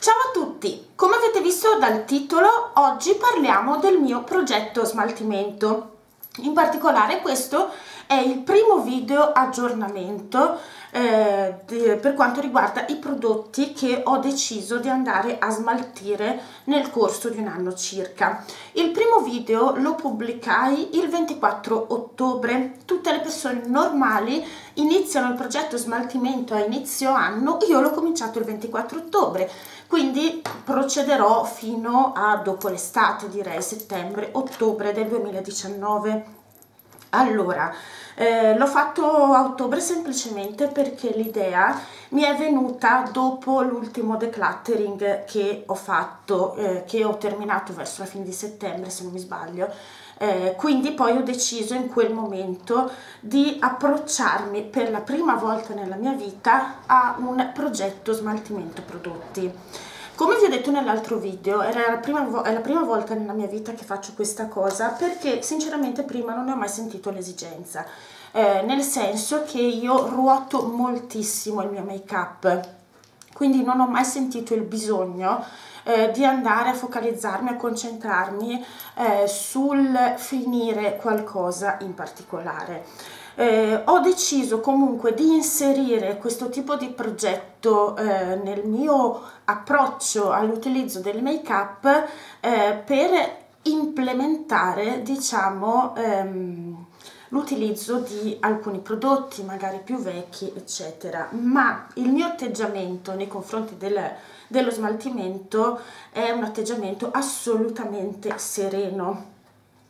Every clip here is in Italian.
Ciao a tutti! Come avete visto dal titolo, oggi parliamo del mio progetto smaltimento. In particolare questo è il primo video aggiornamento eh, per quanto riguarda i prodotti che ho deciso di andare a smaltire nel corso di un anno circa. Il primo video lo pubblicai il 24 ottobre. Tutte le persone normali iniziano il progetto smaltimento a inizio anno, io l'ho cominciato il 24 ottobre, quindi procederò fino a dopo l'estate, direi settembre-ottobre del 2019. Allora, eh, l'ho fatto a ottobre semplicemente perché l'idea mi è venuta dopo l'ultimo decluttering che ho fatto, eh, che ho terminato verso la fine di settembre se non mi sbaglio, eh, quindi poi ho deciso in quel momento di approcciarmi per la prima volta nella mia vita a un progetto smaltimento prodotti. Come vi ho detto nell'altro video, era la prima, è la prima volta nella mia vita che faccio questa cosa perché sinceramente prima non ne ho mai sentito l'esigenza, eh, nel senso che io ruoto moltissimo il mio make up, quindi non ho mai sentito il bisogno eh, di andare a focalizzarmi, a concentrarmi eh, sul finire qualcosa in particolare eh, ho deciso comunque di inserire questo tipo di progetto eh, nel mio approccio all'utilizzo del make up eh, per implementare diciamo ehm, l'utilizzo di alcuni prodotti magari più vecchi eccetera. Ma il mio atteggiamento nei confronti del, dello smaltimento è un atteggiamento assolutamente sereno.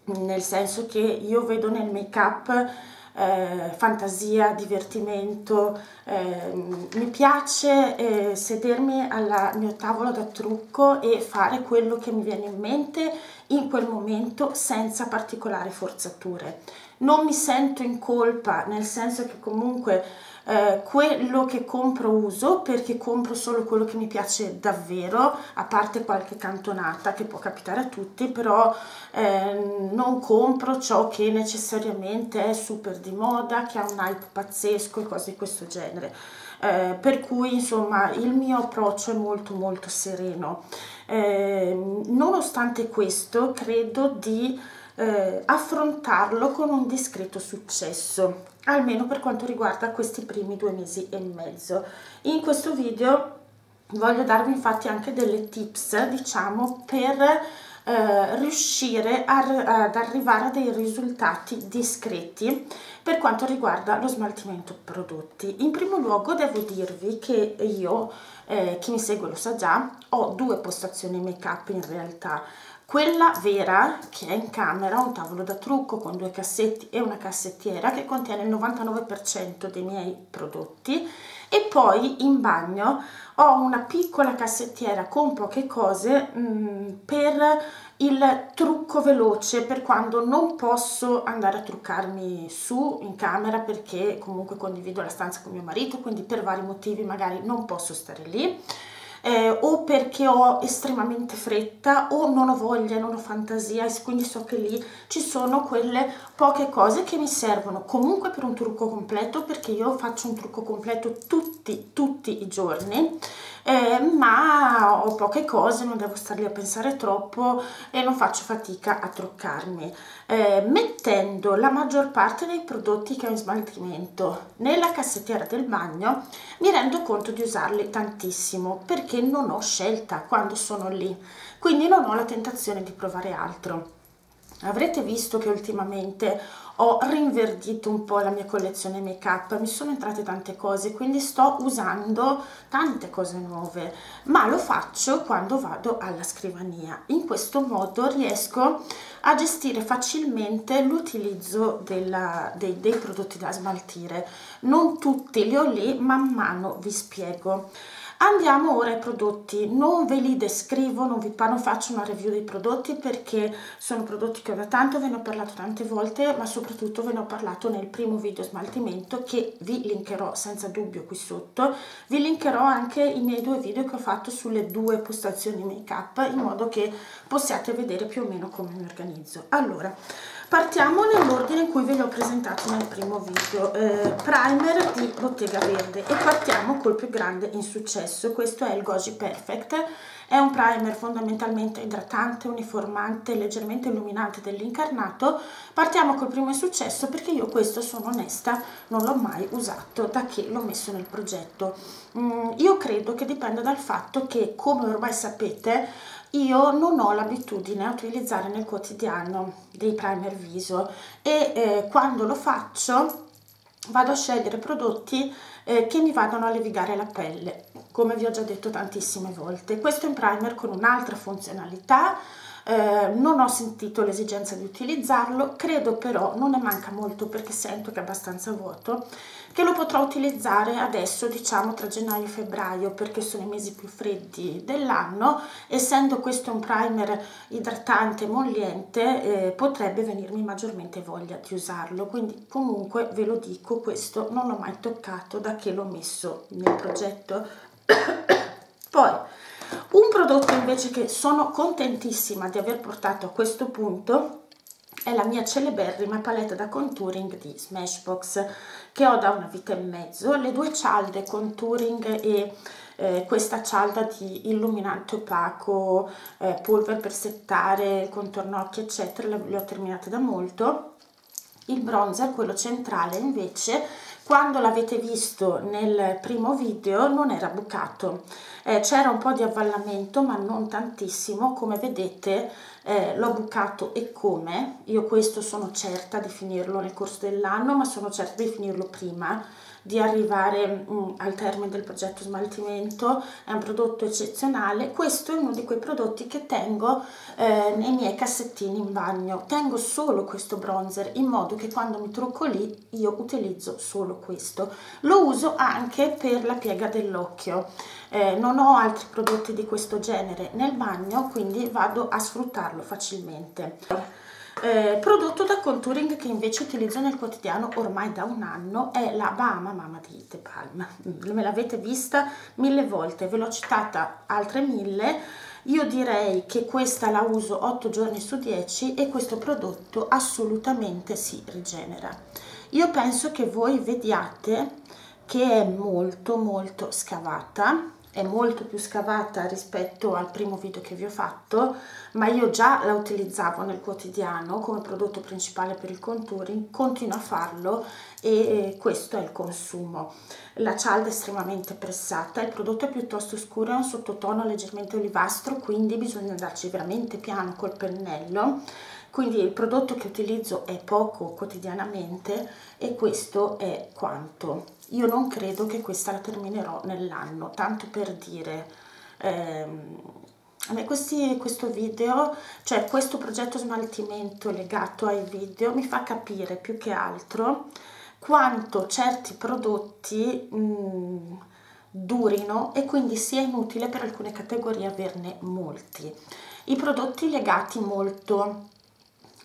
Nel senso che io vedo nel make up eh, fantasia, divertimento, eh, mi piace eh, sedermi al mio tavolo da trucco e fare quello che mi viene in mente in quel momento senza particolari forzature. Non mi sento in colpa, nel senso che comunque eh, quello che compro uso perché compro solo quello che mi piace davvero, a parte qualche cantonata che può capitare a tutti, però eh, non compro ciò che necessariamente è super di moda, che ha un hype pazzesco e cose di questo genere. Eh, per cui insomma il mio approccio è molto molto sereno. Eh, nonostante questo credo di eh, affrontarlo con un discreto successo, almeno per quanto riguarda questi primi due mesi e mezzo. In questo video voglio darvi infatti anche delle tips, diciamo, per eh, riuscire a, ad arrivare a dei risultati discreti per quanto riguarda lo smaltimento prodotti. In primo luogo devo dirvi che io, eh, chi mi segue lo sa già, ho due postazioni make up in realtà quella vera che è in camera, un tavolo da trucco con due cassetti e una cassettiera che contiene il 99% dei miei prodotti. E poi in bagno ho una piccola cassettiera con poche cose mh, mm, per il trucco veloce per quando non posso andare a truccarmi su in camera perché comunque condivido la stanza con mio marito quindi per vari motivi magari non posso stare lì eh, o perché ho estremamente fretta o non ho voglia, non ho fantasia e quindi so che lì ci sono quelle poche cose che mi servono comunque per un trucco completo perché io faccio un trucco completo tutti, tutti i giorni. Eh, ma ho poche cose, non devo stare lì a pensare troppo e non faccio fatica a truccarmi. Eh, mettendo la maggior parte dei prodotti che ho in smaltimento nella cassettiera del bagno mi rendo conto di usarli tantissimo perché non ho scelta quando sono lì, quindi non ho la tentazione di provare altro. Avrete visto che ultimamente ho rinverdito un po' la mia collezione make up, mi sono entrate tante cose, quindi sto usando tante cose nuove, ma lo faccio quando vado alla scrivania. In questo modo riesco a gestire facilmente l'utilizzo dei, dei prodotti da smaltire. Non tutti li ho lì, man mano vi spiego. Andiamo ora ai prodotti, non ve li descrivo, non vi non faccio una review dei prodotti perché sono prodotti che ho da tanto, ve ne ho parlato tante volte, ma soprattutto ve ne ho parlato nel primo video smaltimento che vi linkerò senza dubbio qui sotto. Vi linkerò anche i miei due video che ho fatto sulle due postazioni make up in modo che possiate vedere più o meno come mi organizzo. Allora, partiamo nell'ordine in cui ve li ho presentati nel primo video eh, primer di Bottega Verde e partiamo col più grande insuccesso questo è il Goji Perfect è un primer fondamentalmente idratante, uniformante, leggermente illuminante dell'incarnato. Partiamo col primo insuccesso perché io questo, sono onesta, non l'ho mai usato da che l'ho messo nel progetto. Mm, io credo che dipenda dal fatto che, come ormai sapete, io non ho l'abitudine a utilizzare nel quotidiano dei primer viso e eh, quando lo faccio vado a scegliere prodotti eh, che mi vadano a levigare la pelle, come vi ho già detto tantissime volte. Questo è un primer con un'altra funzionalità, eh, non ho sentito l'esigenza di utilizzarlo, credo però, non ne manca molto perché sento che è abbastanza vuoto, che lo potrò utilizzare adesso, diciamo tra gennaio e febbraio, perché sono i mesi più freddi dell'anno, essendo questo un primer idratante emolliente, eh, potrebbe venirmi maggiormente voglia di usarlo, quindi comunque ve lo dico, questo non l'ho mai toccato da che l'ho messo nel progetto. Poi, un prodotto invece che sono contentissima di aver portato a questo punto è la mia celeberrima palette da contouring di Smashbox che ho da una vita e mezzo, le due cialde contouring e eh, questa cialda di illuminante opaco, eh, polvere per settare, contorno occhi eccetera, le, le ho terminate da molto. Il bronzer, quello centrale invece, quando l'avete visto nel primo video non era bucato eh, c'era un po' di avvallamento ma non tantissimo. Come vedete eh, l'ho bucato e come. Io questo sono certa di finirlo nel corso dell'anno ma sono certa di finirlo prima di arrivare mh, mm, al termine del progetto smaltimento, è un prodotto eccezionale, questo è uno di quei prodotti che tengo eh, nei miei cassettini in bagno, tengo solo questo bronzer in modo che quando mi trucco lì io utilizzo solo questo, lo uso anche per la piega dell'occhio, eh, non ho altri prodotti di questo genere nel bagno quindi vado a sfruttarlo facilmente eh, prodotto da contouring che invece utilizzo nel quotidiano ormai da un anno è la Bahama Mama di The Palm me l'avete vista mille volte ve l'ho citata altre mille. Io direi che questa la uso 8 giorni su 10 e questo prodotto assolutamente si rigenera. Io penso che voi vediate che è molto molto scavata è molto più scavata rispetto al primo video che vi ho fatto ma io già la utilizzavo nel quotidiano come prodotto principale per il contouring continuo a farlo e questo è il consumo. La cialda è estremamente pressata il prodotto è piuttosto scuro è un sottotono leggermente olivastro quindi bisogna andarci veramente piano col pennello. Quindi il prodotto che utilizzo è poco quotidianamente e questo è quanto io non credo che questa la terminerò nell'anno tanto per dire. Ehm, a me questi, questo video cioè questo progetto smaltimento legato ai video mi fa capire più che altro quanto certi prodotti mh, durino e quindi sia inutile per alcune categorie averne molti. I prodotti legati molto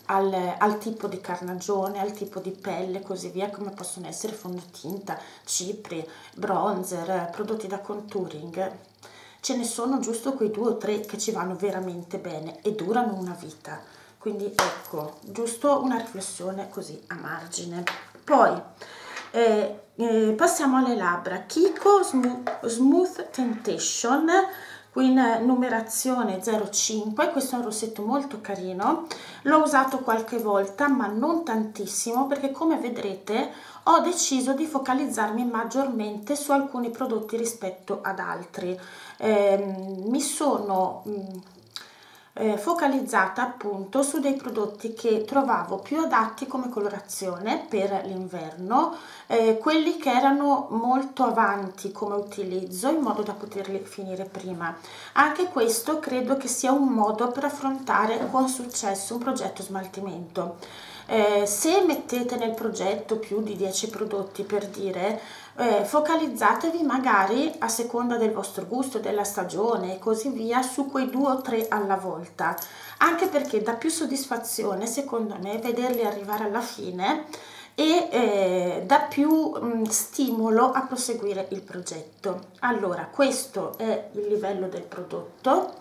al, al, tipo di carnagione, al tipo di pelle e così via, come possono essere fondotinta, cipri, bronzer, prodotti da contouring. Ce ne sono giusto quei due o tre che ci vanno veramente bene e durano una vita. Quindi ecco, giusto una riflessione così a margine. Poi eh, eh, passiamo alle labbra. Kiko Smooth, Smooth Temptation in numerazione 05 questo è un rossetto molto carino. L'ho usato qualche volta ma non tantissimo perché come vedrete ho deciso di focalizzarmi maggiormente su alcuni prodotti rispetto ad altri. Eh, mi sono mh, mm, eh, focalizzata appunto su dei prodotti che trovavo più adatti come colorazione per l'inverno, eh, quelli che erano molto avanti come utilizzo in modo da poterli finire prima. Anche questo credo che sia un modo per affrontare con successo un progetto smaltimento. Eh, se mettete nel progetto più di 10 prodotti per dire eh, focalizzatevi magari a seconda del vostro gusto, della stagione e così via su quei due o tre alla volta. Anche perché dà più soddisfazione secondo me vederli arrivare alla fine e eh, dà più mh, mm, stimolo a proseguire il progetto. Allora questo è il livello del prodotto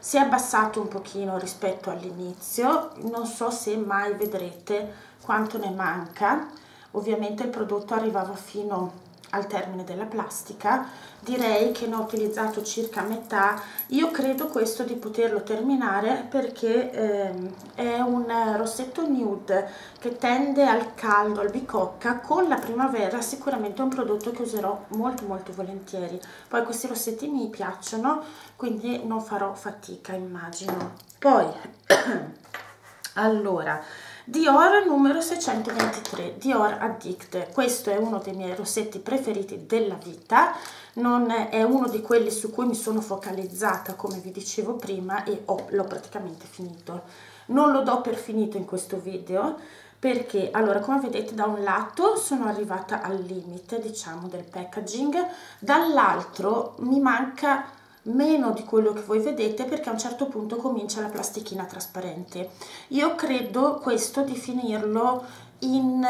si è abbassato un pochino rispetto all'inizio. Non so se mai vedrete quanto ne manca. Ovviamente il prodotto arrivava fino al termine della plastica direi che ne ho utilizzato circa metà. Io credo questo di poterlo terminare perché ehm, è un rossetto nude che tende al caldo al bicocca. Con la primavera sicuramente è un prodotto che userò molto molto volentieri. Poi questi rossetti mi piacciono quindi non farò fatica immagino. Poi allora Dior numero 623, Dior Addict, questo è uno dei miei rossetti preferiti della vita, non è uno di quelli su cui mi sono focalizzata come vi dicevo prima e l'ho praticamente finito. Non lo do per finito in questo video perché allora come vedete da un lato sono arrivata al limite diciamo del packaging, dall'altro mi manca meno di quello che voi vedete perché a un certo punto comincia la plastichina trasparente. Io credo questo di finirlo in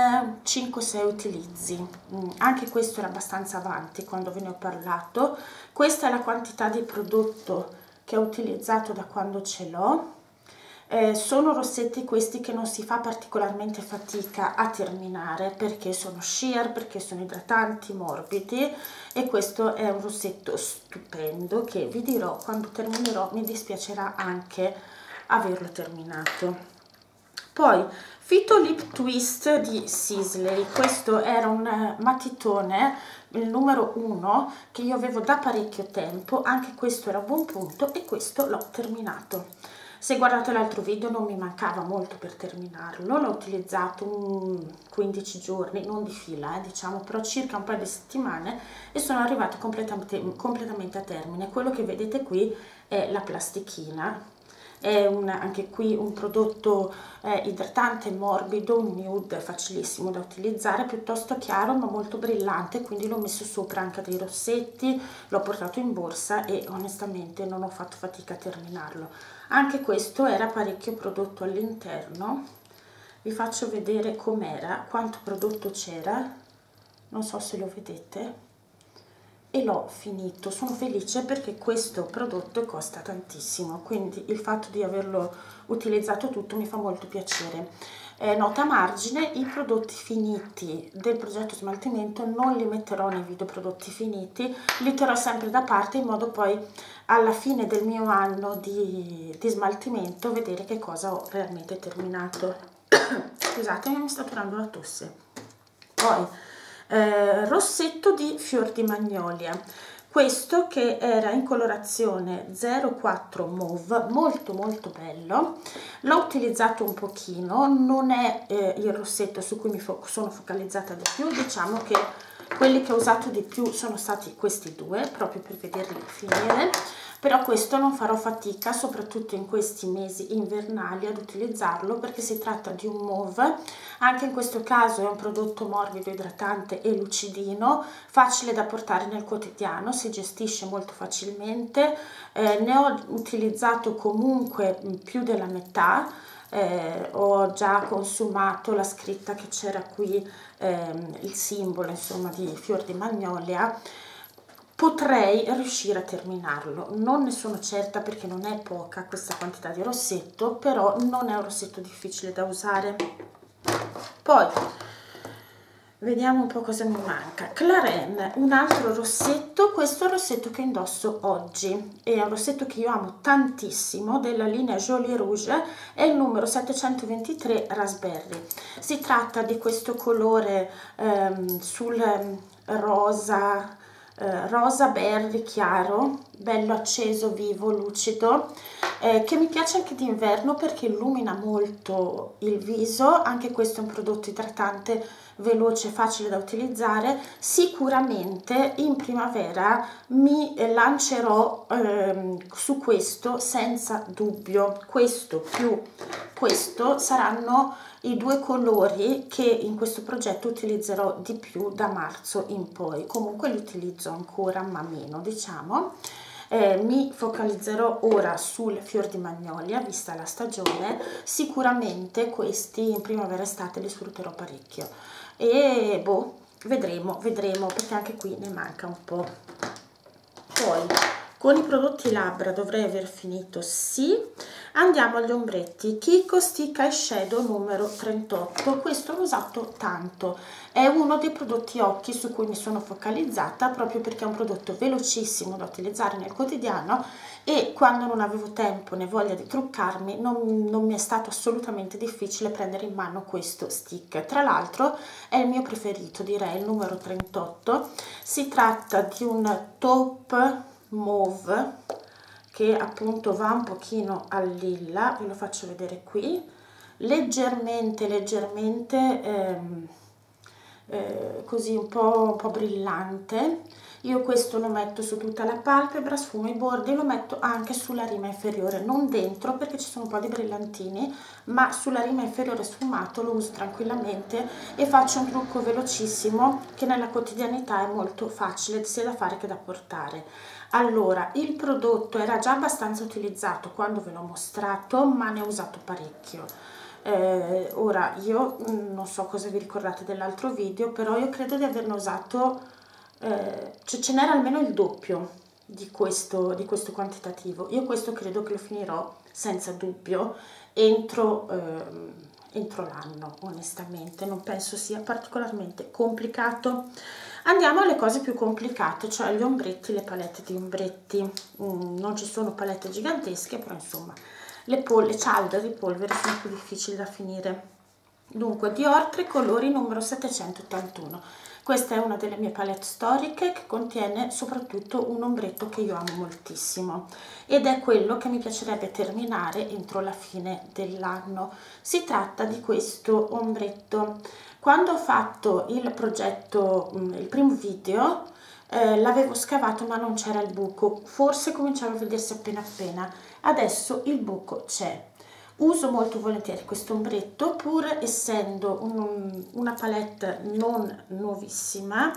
5-6 utilizzi. Mm, anche questo era abbastanza avanti quando ve ne ho parlato. Questa è la quantità di prodotto che ho utilizzato da quando ce l'ho eh, sono rossetti questi che non si fa particolarmente fatica a terminare perché sono sheer, perché sono idratanti, morbidi e questo è un rossetto stupendo che vi dirò quando terminerò mi dispiacerà anche averlo terminato. Poi Fito Lip Twist di Sisley, questo era un eh, matitone, il numero 1, che io avevo da parecchio tempo, anche questo era a buon punto e questo l'ho terminato se guardate l'altro video non mi mancava molto per terminarlo. L'ho utilizzato 15 giorni non di fila eh, diciamo però circa un paio di settimane e sono arrivata completamente, completamente a termine. Quello che vedete qui è la plastichina. È un, anche qui un prodotto eh, idratante, morbido, un nude facilissimo da utilizzare, piuttosto chiaro ma molto brillante, quindi l'ho messo sopra anche dei rossetti, l'ho portato in borsa e onestamente non ho fatto fatica a terminarlo. Anche questo era parecchio prodotto all'interno, vi faccio vedere com'era, quanto prodotto c'era, non so se lo vedete, e l'ho finito. Sono felice perché questo prodotto costa tantissimo quindi il fatto di averlo utilizzato tutto mi fa molto piacere eh, nota margine i prodotti finiti del progetto smaltimento non li metterò nei video prodotti finiti li terrò sempre da parte in modo poi alla fine del mio anno di, di smaltimento vedere che cosa ho realmente terminato. Scusatemi mi sta tornando la tosse. Poi eh, rossetto di fior di magnolia questo che era in colorazione 04 mauve molto molto bello. L'ho utilizzato un pochino non è eh, il rossetto su cui mi fo sono focalizzata di più. Diciamo che quelli che ho usato di più sono stati questi due proprio per vederli finire però questo non farò fatica soprattutto in questi mesi invernali ad utilizzarlo perché si tratta di un mauve anche in questo caso è un prodotto morbido idratante e lucidino facile da portare nel quotidiano si gestisce molto facilmente. Eh, ne ho utilizzato comunque più della metà. Eh, ho già consumato la scritta che c'era qui ehm, il simbolo insomma di fior di magnolia potrei riuscire a terminarlo. Non ne sono certa perché non è poca questa quantità di rossetto però non è un rossetto difficile da usare. Poi vediamo un po' cosa mi manca. Claren, un altro rossetto questo è il rossetto che indosso oggi. È un rossetto che io amo tantissimo della linea Jolie Rouge è il numero 723 Raspberry. Si tratta di questo colore ehm, sul rosa eh, rosa berry chiaro, bello acceso, vivo, lucido, eh, che mi piace anche d'inverno perché illumina molto il viso, anche questo è un prodotto idratante veloce e facile da utilizzare, sicuramente in primavera mi lancerò ehm, su questo senza dubbio, questo più questo saranno i due colori che in questo progetto utilizzerò di più da marzo in poi. Comunque li utilizzo ancora ma meno diciamo. Eh, mi focalizzerò ora sul fior di magnolia vista la stagione. Sicuramente questi in primavera estate li sfrutterò parecchio. E boh vedremo vedremo perché anche qui ne manca un po' poi con i prodotti labbra dovrei aver finito sì. Andiamo agli ombretti. Kiko Stick Eyeshadow numero 38 questo l'ho usato tanto. È uno dei prodotti occhi su cui mi sono focalizzata proprio perché è un prodotto velocissimo da utilizzare nel quotidiano e quando non avevo tempo né voglia di truccarmi non, non mi è stato assolutamente difficile prendere in mano questo stick. Tra l'altro è il mio preferito direi il numero 38 si tratta di un top mauve che appunto va un pochino al lilla ve lo faccio vedere qui. Leggermente leggermente ehm, eh, così un po', un po' brillante. Io questo lo metto su tutta la palpebra sfumo i bordi lo metto anche sulla rima inferiore. Non dentro perché ci sono un po' di brillantini ma sulla rima inferiore sfumato lo uso tranquillamente e faccio un trucco velocissimo che nella quotidianità è molto facile sia da fare che da portare allora il prodotto era già abbastanza utilizzato quando ve l'ho mostrato ma ne ho usato parecchio. Eh, ora io mm, non so cosa vi ricordate dell'altro video però io credo di averne usato eh, cioè ce n'era almeno il doppio di questo, di questo quantitativo. Io questo credo che lo finirò senza dubbio entro, eh, entro l'anno onestamente. Non penso sia particolarmente complicato andiamo alle cose più complicate cioè gli ombretti le palette di ombretti. Mm, non ci sono palette gigantesche però insomma le, le cialde di polvere sono più difficili da finire. Dunque Dior Tricolori numero 781 questa è una delle mie palette storiche che contiene soprattutto un ombretto che io amo moltissimo. Ed è quello che mi piacerebbe terminare entro la fine dell'anno. Si tratta di questo ombretto quando ho fatto il progetto mm, il primo video eh, l'avevo scavato ma non c'era il buco. Forse cominciava a vedersi appena appena. Adesso il buco c'è. Uso molto volentieri questo ombretto pur essendo un, una palette non nuovissima.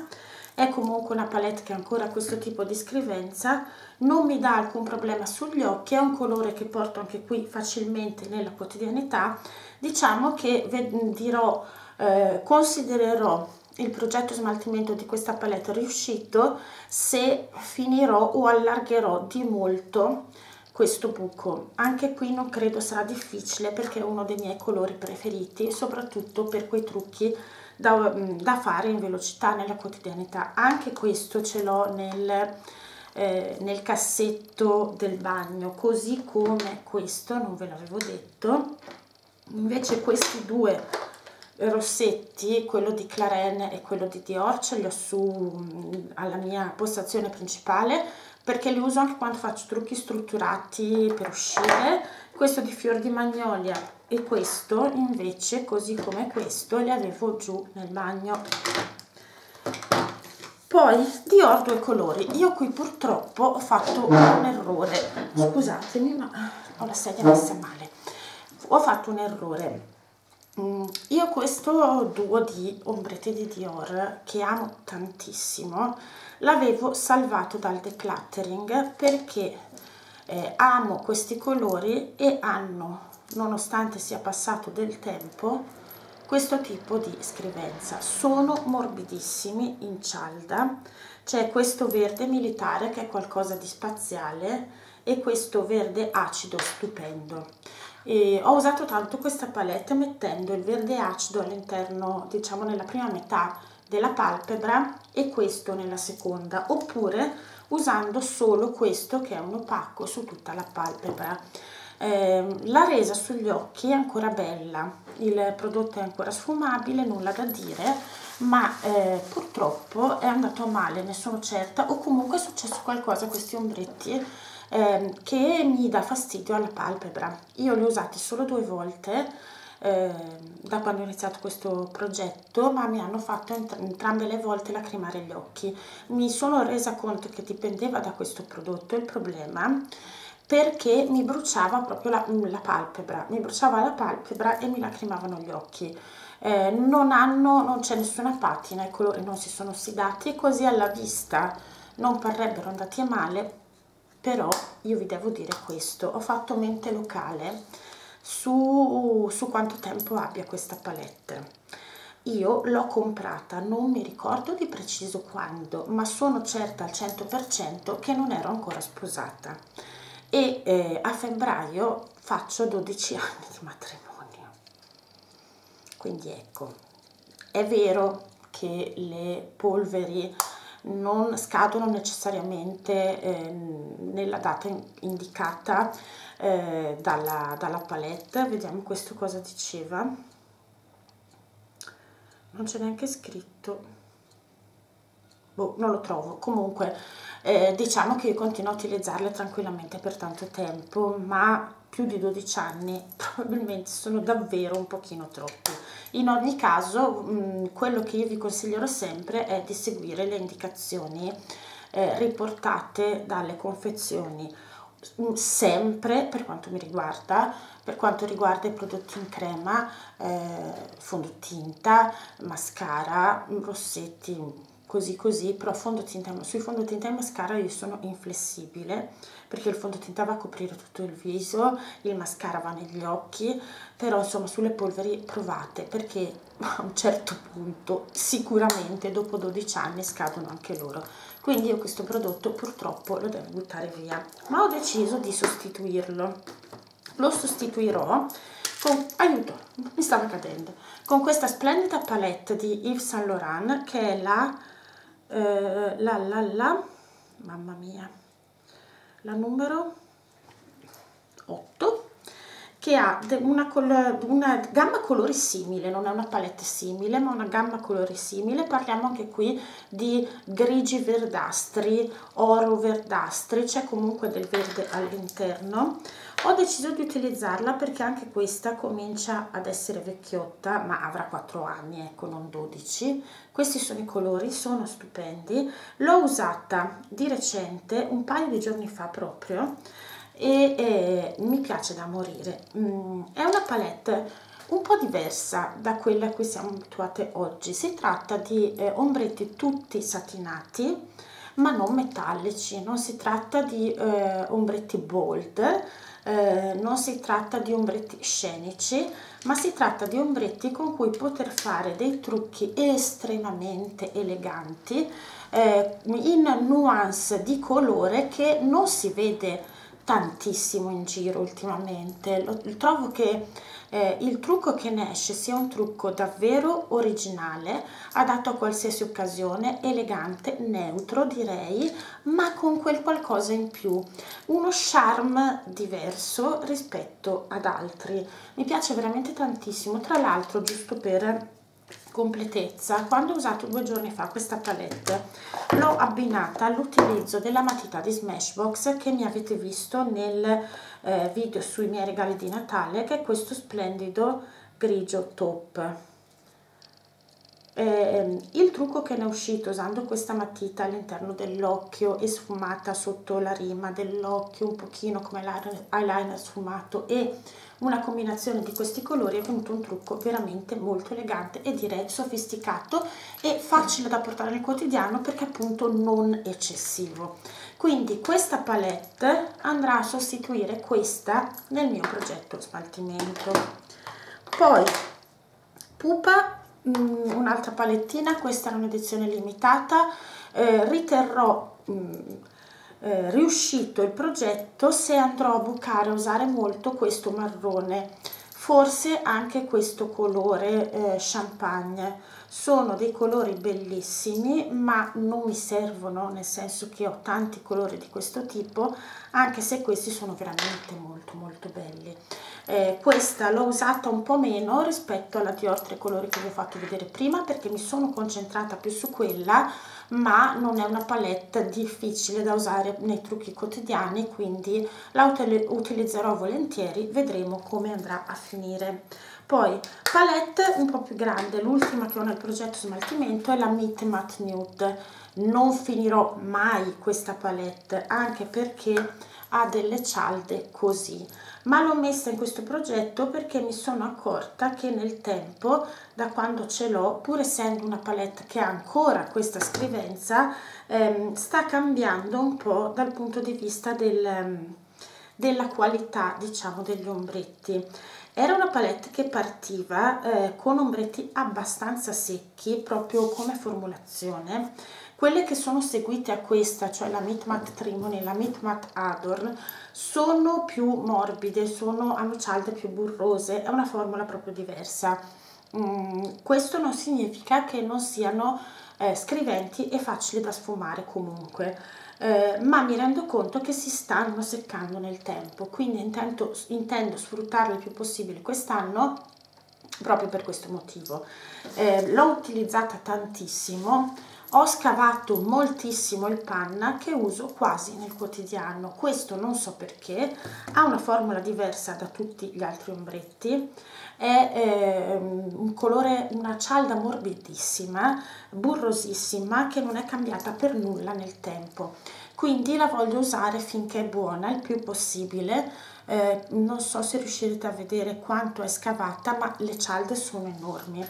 È comunque una palette che ha ancora questo tipo di scrivenza. Non mi dà alcun problema sugli occhi. È un colore che porto anche qui facilmente nella quotidianità. Diciamo che dirò eh, considererò il progetto smaltimento di questa palette riuscito se finirò o allargherò di molto questo buco. Anche qui non credo sarà difficile perché è uno dei miei colori preferiti soprattutto per quei trucchi da, da fare in velocità nella quotidianità. Anche questo ce l'ho nel, eh, nel cassetto del bagno così come questo non ve l'avevo detto. Invece questi due rossetti, quello di Claren e quello di Dior, ce li ho su mm, alla mia postazione principale perché li uso anche quando faccio trucchi strutturati per uscire. Questo di fior di magnolia e questo invece, così come questo, li avevo giù nel bagno. Poi Dior due colori. Io qui purtroppo ho fatto un errore. Scusatemi, ma ho la sedia messa male. Ho fatto un errore io questo duo di ombretti di Dior che amo tantissimo l'avevo salvato dal decluttering perché eh, amo questi colori e hanno nonostante sia passato del tempo questo tipo di scrivenza. Sono morbidissimi in cialda. C'è questo verde militare che è qualcosa di spaziale e questo verde acido stupendo e ho usato tanto questa palette mettendo il verde acido all'interno diciamo nella prima metà della palpebra e questo nella seconda oppure usando solo questo che è un opaco su tutta la palpebra. Eh, la resa sugli occhi è ancora bella il prodotto è ancora sfumabile nulla da dire ma eh, purtroppo è andato male ne sono certa o comunque è successo qualcosa a questi ombretti eh, che mi dà fastidio alla palpebra. Io li ho usati solo due volte eh, da quando ho iniziato questo progetto, ma mi hanno fatto entrambe le volte lacrimare gli occhi. Mi sono resa conto che dipendeva da questo prodotto il problema perché mi bruciava proprio la, la palpebra, mi bruciava la palpebra e mi lacrimavano gli occhi. Eh, non hanno, non c'è nessuna patina, i colori non si sono ossidati e così alla vista non parrebbero andati a male, però io vi devo dire questo ho fatto mente locale su, su quanto tempo abbia questa palette io l'ho comprata, non mi ricordo di preciso quando, ma sono certa al 100% che non ero ancora sposata e eh, a febbraio faccio 12 anni di matrimonio. Quindi ecco, è vero che le polveri non scadono necessariamente eh, nella data indicata eh, dalla, dalla palette, vediamo questo cosa diceva. Non c'è neanche scritto. Boh, non lo trovo. Comunque eh, diciamo che io continuo a utilizzarle tranquillamente per tanto tempo ma più di 12 anni probabilmente sono davvero un pochino troppi in ogni caso mh, quello che io vi consiglierò sempre è di seguire le indicazioni eh, riportate dalle confezioni sempre per quanto mi riguarda per quanto riguarda i prodotti in crema eh, fondotinta mascara rossetti così così però fondotinta sui fondotinta e mascara io sono inflessibile perché il fondotinta va a coprire tutto il viso il mascara va negli occhi però insomma sulle polveri provate perché a un certo punto sicuramente dopo 12 anni scadono anche loro. Quindi io questo prodotto purtroppo lo devo buttare via. Ma ho deciso di sostituirlo. Lo sostituirò con aiuto mi stava cadendo con questa splendida palette di Yves Saint Laurent che è la eh, la la la mamma mia la numero 8 che ha una, una, gamma colori simile, non è una palette simile, ma una gamma colori simile. Parliamo anche qui di grigi verdastri, oro verdastri, c'è comunque del verde all'interno. Ho deciso di utilizzarla perché anche questa comincia ad essere vecchiotta, ma avrà 4 anni, ecco, non 12. Questi sono i colori, sono stupendi. L'ho usata di recente, un paio di giorni fa proprio, e eh, mi piace da morire. Mm, è una palette un po' diversa da quella a cui siamo abituate oggi. Si tratta di eh, ombretti tutti satinati, ma non metallici, non si tratta di eh, ombretti bold, eh, non si tratta di ombretti scenici, ma si tratta di ombretti con cui poter fare dei trucchi estremamente eleganti eh, in nuance di colore che non si vede tantissimo in giro ultimamente. Lo, trovo che eh, il trucco che ne esce sia un trucco davvero originale, adatto a qualsiasi occasione, elegante, neutro direi, ma con quel qualcosa in più, uno charme diverso rispetto ad altri. Mi piace veramente tantissimo, tra l'altro giusto per completezza quando ho usato due giorni fa questa palette l'ho abbinata all'utilizzo della matita di Smashbox che mi avete visto nel eh, video sui miei regali di Natale che è questo splendido grigio top eh, il trucco che ne è uscito usando questa matita all'interno dell'occhio e sfumata sotto la rima dell'occhio un pochino come l'eyeliner sfumato e una combinazione di questi colori è venuto un trucco veramente molto elegante e direi sofisticato e facile da portare nel quotidiano perché appunto non eccessivo. Quindi questa palette andrà a sostituire questa nel mio progetto smaltimento. Poi pupa mm, un'altra palettina questa è un'edizione limitata eh, riterrò mh, mm, eh, riuscito il progetto se andrò a bucare a usare molto questo marrone forse anche questo colore eh, champagne sono dei colori bellissimi ma non mi servono nel senso che ho tanti colori di questo tipo anche se questi sono veramente molto molto belli. Eh, questa l'ho usata un po' meno rispetto alla di altri colori che vi ho fatto vedere prima perché mi sono concentrata più su quella ma non è una palette difficile da usare nei trucchi quotidiani quindi la utilizzerò volentieri vedremo come andrà a finire poi palette un po' più grande. L'ultima che ho nel progetto smaltimento è la Meet Matte Nude. Non finirò mai questa palette anche perché ha delle cialde così. Ma l'ho messa in questo progetto perché mi sono accorta che nel tempo da quando ce l'ho pur essendo una palette che ha ancora questa scrivenza ehm, sta cambiando un po' dal punto di vista del, ehm, della qualità diciamo degli ombretti era una palette che partiva eh, con ombretti abbastanza secchi proprio come formulazione. Quelle che sono seguite a questa cioè la Meat Matte Trimony e la Meat Matte Adorn sono più morbide sono, hanno cialde più burrose è una formula proprio diversa. Mm, questo non significa che non siano eh, scriventi e facili da sfumare comunque eh, ma mi rendo conto che si stanno seccando nel tempo quindi intento, intendo sfruttarli il più possibile quest'anno proprio per questo motivo. Eh, l'ho utilizzata tantissimo ho scavato moltissimo il panna che uso quasi nel quotidiano. Questo non so perché ha una formula diversa da tutti gli altri ombretti. È eh, un colore una cialda morbidissima burrosissima che non è cambiata per nulla nel tempo. Quindi la voglio usare finché è buona il più possibile. Eh, non so se riuscirete a vedere quanto è scavata ma le cialde sono enormi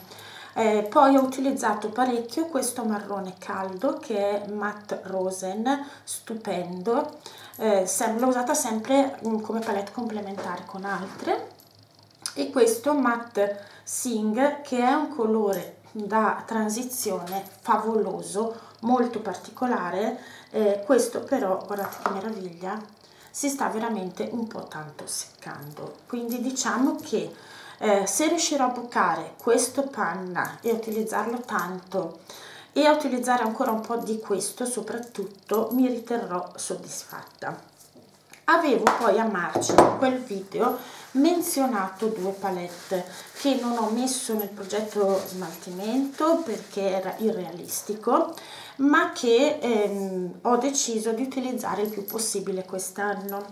eh, poi ho utilizzato parecchio questo marrone caldo che è Matte Rosen, stupendo, eh, l'ho usata sempre mm, come palette complementare con altre. E questo Matte Sing che è un colore da transizione favoloso, molto particolare, eh, questo però guardate che meraviglia, si sta veramente un po' tanto seccando, quindi diciamo che eh, se riuscirò a bucare questo panna e utilizzarlo tanto e a utilizzare ancora un po' di questo soprattutto mi riterrò soddisfatta. Avevo poi a margine in quel video menzionato due palette che non ho messo nel progetto smaltimento perché era irrealistico ma che ehm, ho deciso di utilizzare il più possibile quest'anno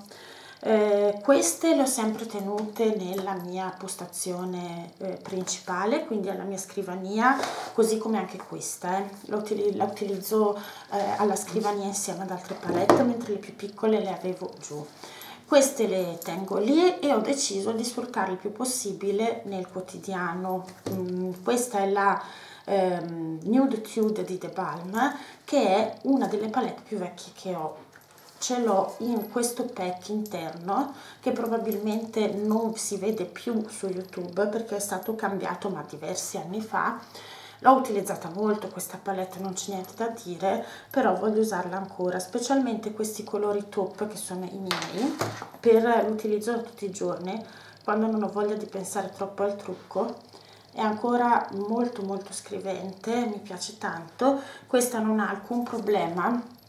eh, queste le ho sempre tenute nella mia postazione eh, principale, quindi alla mia scrivania, così come anche questa. Eh. La, util la, utilizzo eh, alla scrivania insieme ad altre palette, mentre le più piccole le avevo giù. Queste le tengo lì e ho deciso di sfruttarle il più possibile nel quotidiano. Mm, questa è la ehm, Nude Tude di The Balm, che è una delle palette più vecchie che ho ce l'ho in questo pack interno che probabilmente non si vede più su youtube perché è stato cambiato ma diversi anni fa. L'ho utilizzata molto questa palette non c'è niente da dire però voglio usarla ancora specialmente questi colori top che sono i miei per l'utilizzo tutti i giorni quando non ho voglia di pensare troppo al trucco. È ancora molto molto scrivente mi piace tanto. Questa non ha alcun problema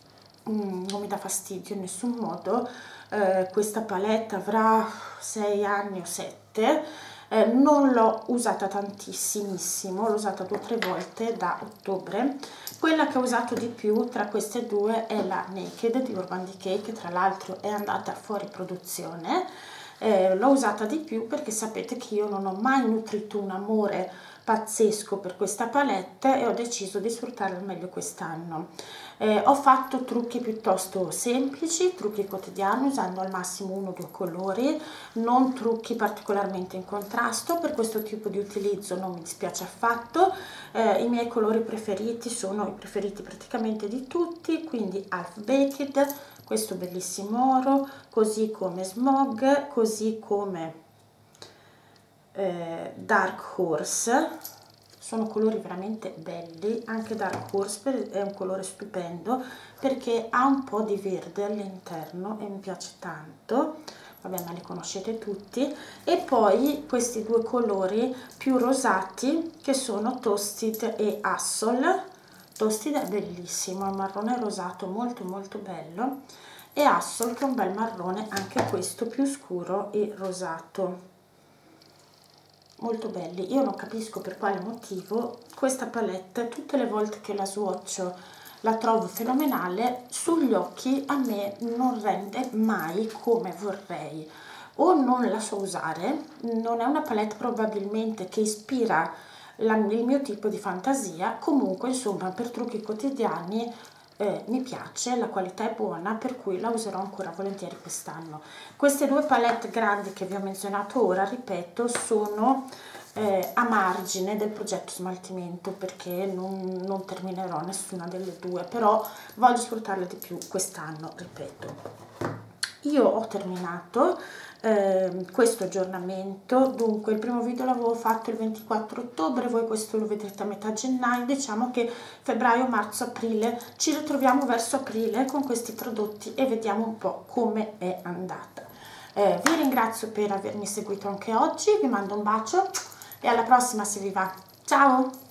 Mm, non mi dà fastidio in nessun modo eh, questa palette avrà 6 anni o 7 eh, non l'ho usata tantissimissimo l'ho usata due o tre volte da ottobre. Quella che ho usato di più tra queste due è la Naked di Urban Decay che tra l'altro è andata fuori produzione. Eh, l'ho usata di più perché sapete che io non ho mai nutrito un amore pazzesco per questa palette e ho deciso di sfruttarla meglio quest'anno eh, ho fatto trucchi piuttosto semplici, trucchi quotidiani usando al massimo uno o due colori, non trucchi particolarmente in contrasto, per questo tipo di utilizzo non mi dispiace affatto, eh, i miei colori preferiti sono i preferiti praticamente di tutti, quindi Half Baked, questo bellissimo oro, così come Smog, così come eh, Dark Horse, sono colori veramente belli anche Dark Horse è un colore stupendo perché ha un po' di verde all'interno e mi piace tanto. Vabbè ma li conoscete tutti. E poi questi due colori più rosati che sono Toasted e Assol Toasted è bellissimo, un marrone rosato molto molto bello. E Assol che è un bel marrone anche questo più scuro e rosato molto belli. Io non capisco per quale motivo questa palette tutte le volte che la swatcho la trovo fenomenale sugli occhi a me non rende mai come vorrei. O non la so usare non è una palette probabilmente che ispira la, il mio tipo di fantasia comunque insomma per trucchi quotidiani eh, mi piace, la qualità è buona per cui la userò ancora volentieri quest'anno. Queste due palette grandi che vi ho menzionato ora ripeto sono eh, a margine del progetto smaltimento perché non, non terminerò nessuna delle due però voglio sfruttarle di più quest'anno ripeto. Io ho terminato eh, questo aggiornamento. Dunque il primo video l'avevo fatto il 24 ottobre voi questo lo vedrete a metà gennaio. Diciamo che febbraio marzo aprile ci ritroviamo verso aprile con questi prodotti e vediamo un po' come è andata. Eh, vi ringrazio per avermi seguito anche oggi vi mando un bacio e alla prossima se vi va. Ciao